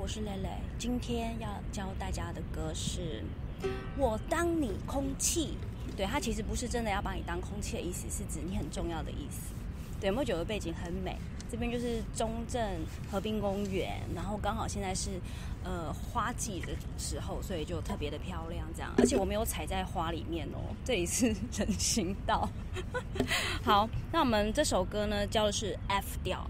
我是蕾蕾。今天要教大家的歌是《我当你空气》。对，它其实不是真的要把你当空气的意思，是指你很重要的意思。对，有没有觉得背景很美？这边就是中正河滨公园，然后刚好现在是呃花季的时候，所以就特别的漂亮。这样，而且我没有踩在花里面哦，这里是人行道。好，那我们这首歌呢教的是 F 调。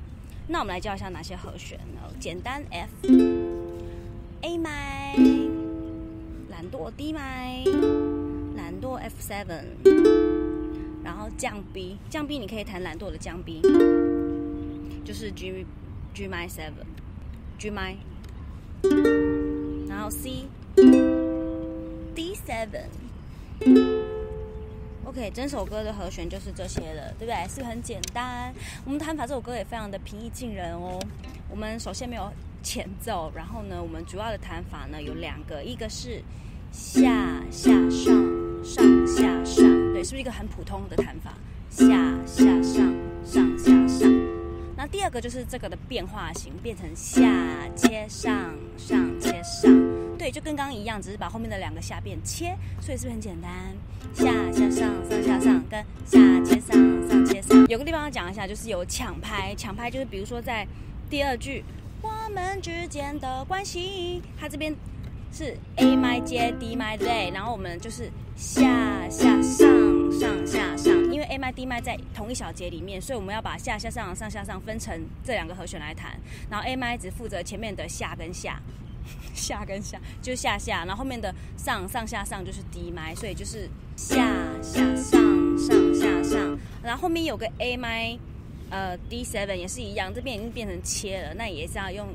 那我们来教一下哪些和弦呢？简单 F，A 麦，懒惰 D 麦，懒惰 F seven，然后降 B，降 B 你可以弹懒惰的降 B，就是 G G 麦 seven，G 麦，然后 C D seven。OK，整首歌的和弦就是这些了，对不对？是不是很简单？我们弹法这首歌也非常的平易近人哦。我们首先没有前奏，然后呢，我们主要的弹法呢有两个，一个是下下上上下上，对，是不是一个很普通的弹法？下下上上下上。那第二个就是这个的变化型，变成下切上上切上，对，就跟刚刚一样，只是把后面的两个下变切，所以是不是很简单？下下上上下上跟下切上上切上，有个地方要讲一下，就是有抢拍，抢拍就是比如说在第二句我们之间的关系，它这边是 A 麦接 D 麦 Z，，然后我们就是下下上上下上，因为 A 麦 D 麦在同一小节里面，所以我们要把下下上上下上分成这两个和弦来弹，然后 A 麦只负责前面的下跟下。下跟下就下下，然后后面的上上下上就是 D 麦，所以就是下下上上下上，然后后面有个 A 麦，呃 D seven 也是一样，这边已经变成切了，那也是要用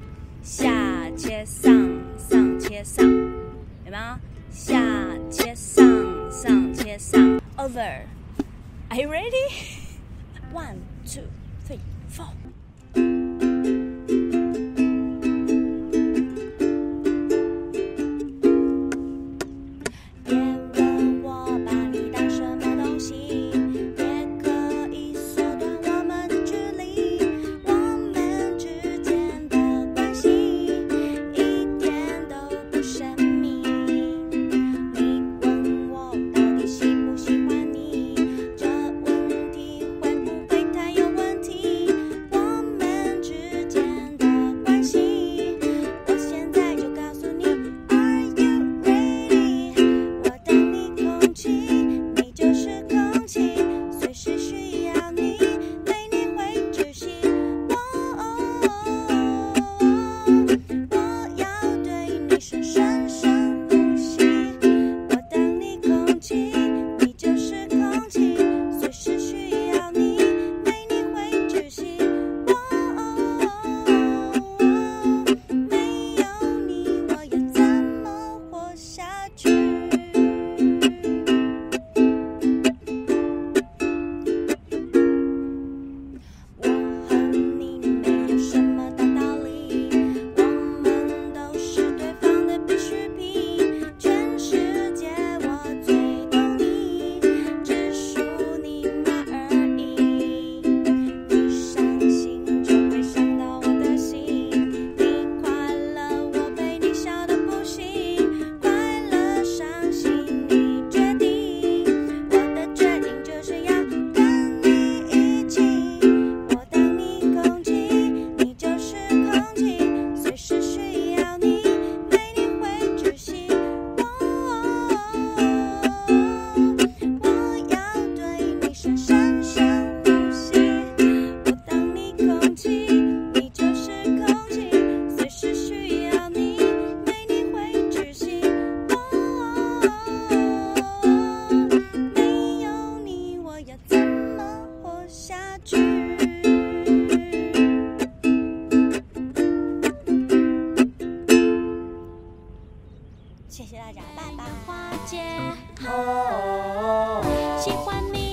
下切上上切上，有没有？下切上上切上，Over，Are you ready? One, two, three, four. 谢谢大家，拜拜花姐。哦。喜欢你。